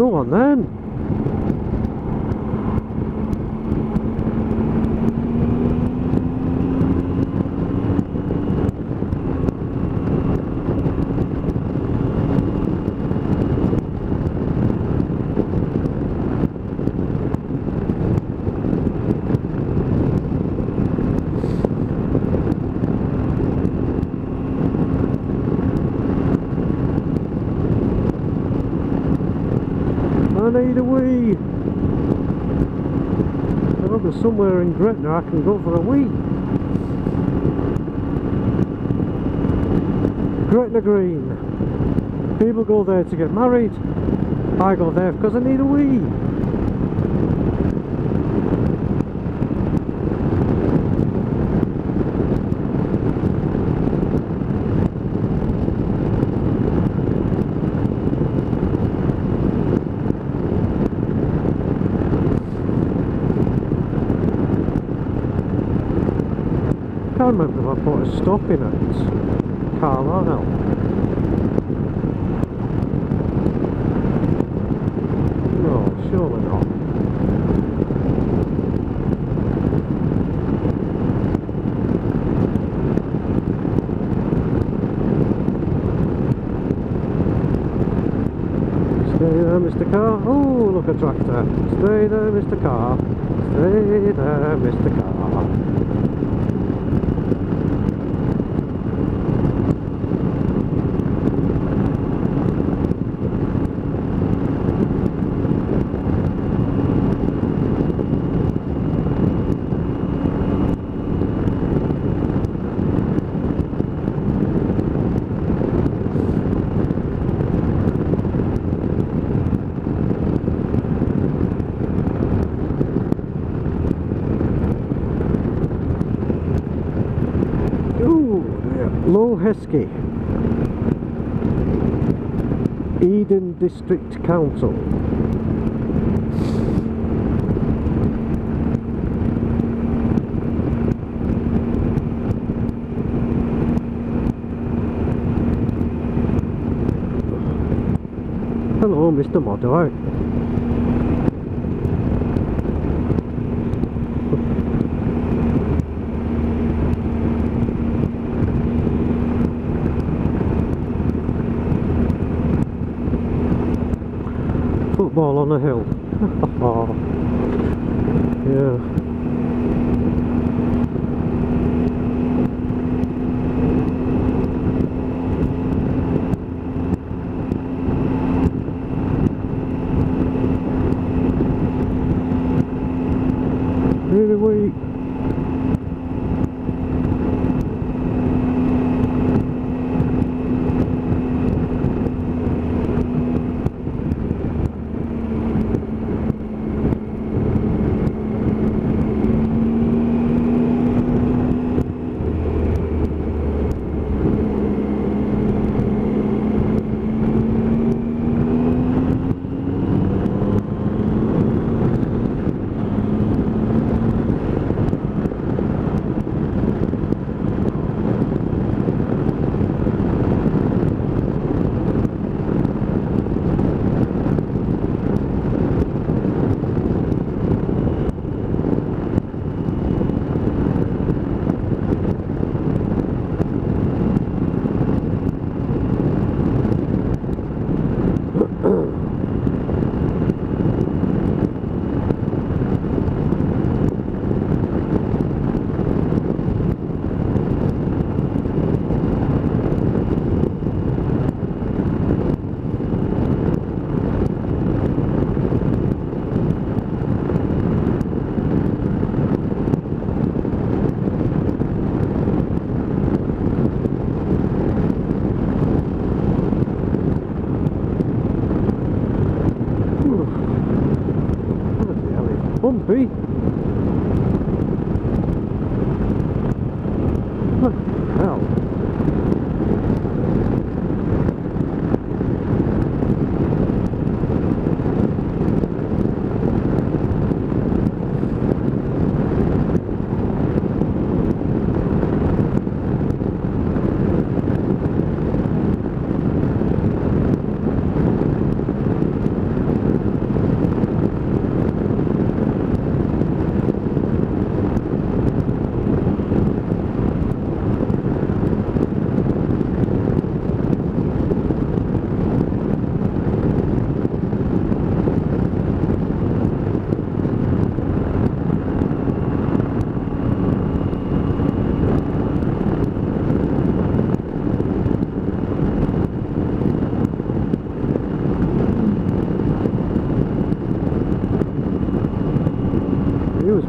Go on then. I need a wee. Oh, there's somewhere in Gretna I can go for a wee. Gretna Green. People go there to get married. I go there because I need a wee. Can't remember I put a stop in at Carlisle. No, surely not. Stay there, Mr. Car. Oh, look a tractor. Stay there, Mr. Car. Stay there, Mr. Car. Low Hesket. Eden District Council. Hello, Mr. Motor. Football on a hill. Oh. yeah. bum, fui.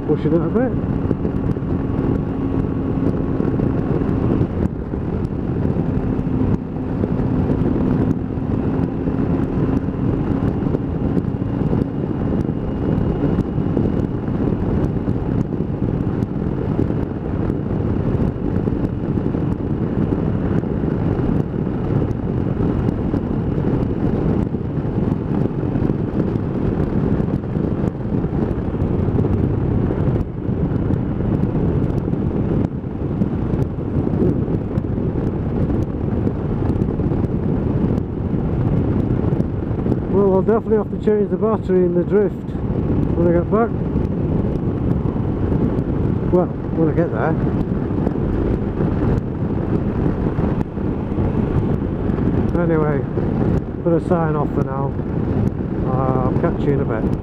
Pushing it a bit. Well, I'll definitely have to change the battery in the drift when I get back. Well, when I get there. Anyway, gonna sign off for now. Uh, I'll catch you in a bit.